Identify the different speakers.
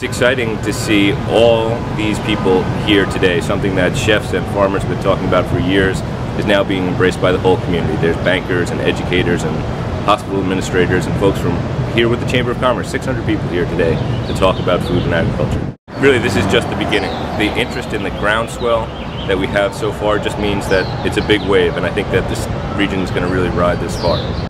Speaker 1: It's exciting to see all these people here today, something that chefs and farmers have been talking about for years is now being embraced by the whole community. There's bankers and educators and hospital administrators and folks from here with the Chamber of Commerce, 600 people here today to talk about food and agriculture. Really, this is just the beginning. The interest in the groundswell that we have so far just means that it's a big wave, and I think that this region is going to really ride this far.